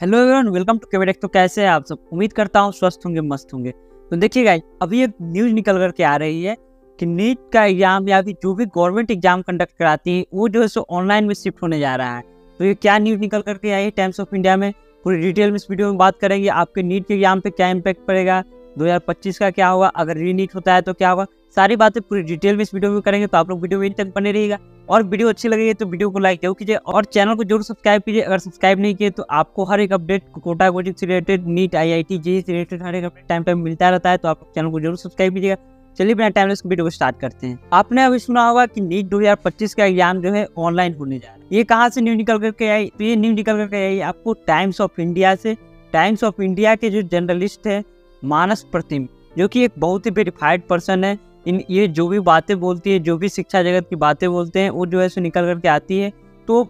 Hello everyone welcome to केवेडेक तो कैसे हैं आप सब? उम्मीद करता हूँ स्वस्थ होंगे, मस्त होंगे। तो देखिए गाइस अभी एक न्यूज़ निकल कर के आ रही है कि नीट का एग्ज़ाम या फिर जो भी गवर्नमेंट एग्ज़ाम कंडक्ट कराती है, वो जो है सो ऑनलाइन में शिफ्ट होने जा रहा है। तो ये क्या न्यूज़ निकल करके आई है टाइम्स ऑफ़ इंडिया में? पूरी डिटेल में इस वीडियो में बात करेंगे। आपके नीट के एग्ज़ाम पे क्या इम्पैक्ट पड़ेगा? 2025 का क्या होगा? अगर री होता है तो क्या होगा? सारी बातें पूरी डिटेल में इस वीडियो में करेंगे तो आप लोग वीडियो में तक बने रहिएगा। और वीडियो अच्छी लगेगी तो वीडियो को लाइक ज़रूर कीजिए और चैनल को ज़रूर सब्सक्राइब कीजिए। अगर सब्सक्राइब नहीं किए तो आपको हर एक अपडेट कोटा कोचिंग से related, NEET I I T से रिलेटेड हर एक अपडेट टाइम टाइम मिलता रहता है तो आप चैनल को ज़रूर सब्सक्राइब कीजिएगा। चलिए बिना टाइम वीडियो को स्टार्ट करते हैं। आपने अभी सुना होगा कि नीट 2025 का एग्ज़ाम जो है ऑनलाइन होने जा रहा है। ये कहाँ से न्यूज़ निकल करके आई? तो ये न्यूज़ निकल करके आई आपको टाइम्स ऑफ़ इंडिया से। टाइम्स ऑफ़ इंडिया के जो जर्नलिस्ट है, मानस प्रतिम, जो कि एक बहुत ही वेरीफाइड पर्सन है। इन ये जो भी बातें बोलती है, जो भी शिक्षा जगत की बातें बोलते हैं, वो जो है सो निकल करके आती है। तो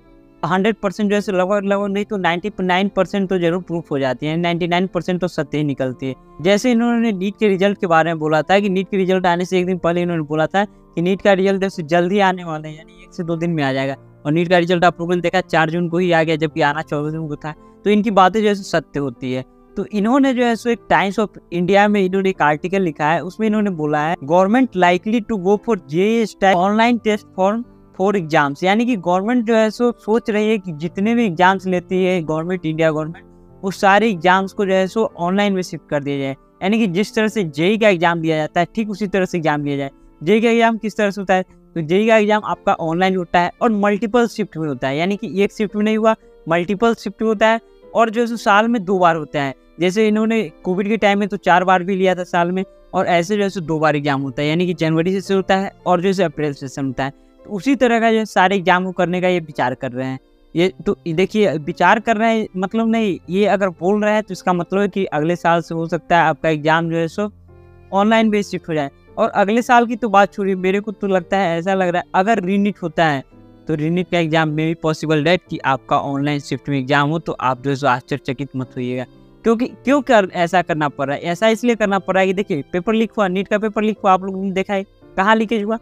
हंड्रेड परसेंट जो है सो लगभग लगभग नहीं तो नाइन्टी नाइन परसेंट तो ज़रूर प्रूफ हो जाती है। नाइन्टी नाइन परसेंट तो सत्य ही निकलती है। जैसे इन्होंने नीट के रिज़ल्ट के बारे में बोला था कि नीट के रिज़ल्ट आने से एक दिन पहले इन्होंने बोला था कि नीट का रिज़ल्ट जैसे जल्दी आने वाला है, यानी एक से दो दिन में आ जाएगा। और नीट का रिज़ल्ट आप लोगों ने देखा, चार जून को ही आ गया, जबकि आना चौदह जून को था। तो इनकी बातें जो है सत्य होती है। तो इन्होंने जो है सो एक टाइम्स ऑफ़ इंडिया में इन्होंने एक आर्टिकल लिखा है, उसमें इन्होंने बोला है government likely to go for J online test form for exams यानी कि गवर्नमेंट जो है सो सोच रही है कि जितने भी एग्ज़ाम्स लेती है गवर्नमेंट इंडिया गवर्नमेंट वो सारे एग्ज़ाम्स को जो है सो ऑनलाइन में शिफ्ट कर दिया जाए। यानी कि जिस तरह से जेई का एग्ज़ाम दिया जाता है, ठीक उसी तरह से एग्ज़ाम दिया जाए। जेई का एग्ज़ाम किस तरह से होता है? तो जेई का एग्ज़ाम आपका ऑनलाइन होता है और मल्टीपल शिफ्ट में होता है। यानी कि एक शिफ्ट में नहीं हुआ मल्टीपल शिफ्ट होता है। और जो है साल में दो बार होता है। जैसे इन्होंने कोविड के टाइम में तो चार बार भी लिया था साल में, और ऐसे जैसे दो बार एग्ज़ाम होता है, यानी कि जनवरी से शुरू होता है और जैसे अप्रैल से शुरू होता है। तो उसी तरह का जो सारे एग्ज़ाम को करने का ये विचार कर रहे हैं। ये तो देखिए, विचार कर रहे हैं मतलब नहीं, ये अगर बोल रहे हैं तो इसका मतलब है कि अगले साल से हो सकता है आपका एग्ज़ाम जो है सो ऑनलाइन बेस शिफ्ट हो जाए। और अगले साल की तो बात छोड़िए, मेरे को तो लगता है, ऐसा लग रहा है, अगर रीनिट होता है तो रीनिट का एग्ज़ाम में भी पॉसिबल है कि आपका ऑनलाइन शिफ्ट में एग्ज़ाम हो तो आप जो है सो आश्चर्यचकित मत होइएगा। क्योंकि, क्यों कर, ऐसा करना पड़ रहा है? ऐसा इसलिए करना पड़ रहा है कि देखिए, पेपर लीक हुआ, नीट का पेपर लीक हुआ, आप लोगों ने देखा है, कहाँ लीकेज हुआ?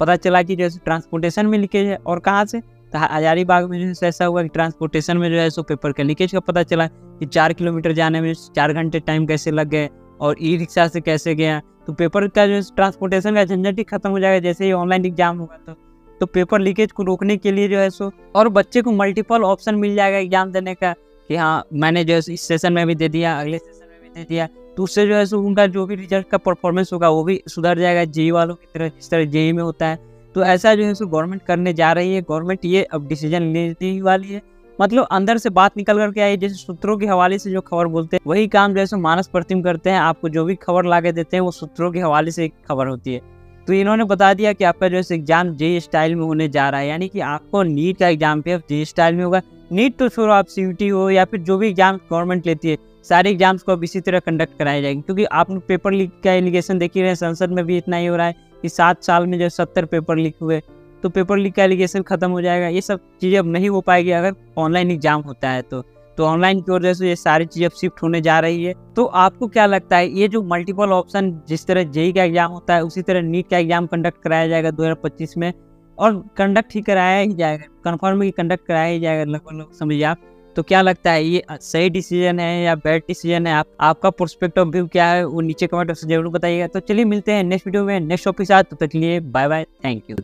पता चला कि जैसे ट्रांसपोर्टेशन में लीकेज है, और कहाँ से? तो हजारीबाग में जो है ऐसा हुआ कि ट्रांसपोर्टेशन में जो है सो पेपर का लीकेज का पता चला कि चार किलोमीटर जाने में चार घंटे टाइम कैसे लग गए और ई रिक्शा से कैसे गया? तो पेपर का जो ट्रांसपोर्टेशन का झंझट ही खत्म हो जाएगा, जैसे ही ऑनलाइन एग्ज़ाम होगा तो। तो पेपर लीकेज को रोकने के लिए जो है सो, और बच्चे को मल्टीपल ऑप्शन मिल जाएगा एग्ज़ाम देने का, कि हाँ मैंने जो है इस सेशन में भी दे दिया, अगले सेशन में भी दे दिया। तो उससे जो है सो, उनका जो भी रिज़ल्ट का परफॉर्मेंस होगा, वो भी सुधर जाएगा जेई वालों की तरह जिस तरह जेई में होता है। तो ऐसा जो है सो गवर्नमेंट करने जा रही है गवर्नमेंट ये अब डिसीज़न लेने वाली है। मतलब अंदर से बात निकल करके आई, जैसे सूत्रों के हवाले से जो खबर बोलते हैं, वही काम जैसे मानस प्रतिम करते हैं, आपको जो भी खबर लाके देते हैं, वो सूत्रों के हवाले से खबर होती है। तो इन्होंने बता दिया कि आपका जो है एग्ज़ाम जे स्टाइल में होने जा रहा है, यानी कि आपको नीट का एग्ज़ाम पे जे स्टाइल में होगा। नीट तो छोड़ो, आप सी हो या फिर जो भी एग्ज़ाम गवर्नमेंट लेती है, सारे एग्ज़ाम्स को अब इसी तरह कंडक्ट कराए जाएँगे। क्योंकि आप पेपर लीक का एलिगेशन देख ही रहे हैं, संसद में भी इतना ही हो रहा है कि सात साल में जो सत्तर पेपर लीक हुए तो पेपर लीक का एलिगेशन खत्म हो जाएगा। ये सब चीज़ें अब नहीं हो पाएगी अगर ऑनलाइन एग्ज़ाम होता है तो। तो ऑनलाइन की वजह से ये सारी चीज़ अब शिफ्ट होने जा रही है। तो आपको क्या लगता है, ये जो मल्टीपल ऑप्शन जिस तरह जेई का एग्ज़ाम होता है, उसी तरह नीट का एग्ज़ाम कंडक्ट कराया जाएगा 2025 में? और कंडक्ट ही कराया ही जाएगा कन्फर्म ही कंडक्ट कराया ही जाएगा लगभग लोग समझिए आप। तो क्या लगता है, ये सही डिसीज़न है या बैड डिसीज़न है? आप, आपका प्रोस्पेक्टिव व्यू क्या है, वो नीचे कमेंट ज़रूर बताइएगा। तो चलिए मिलते हैं नेक्स्ट वीडियो में नेक्स्ट के साथ, तब तक लिए बाय बाय थैंक यू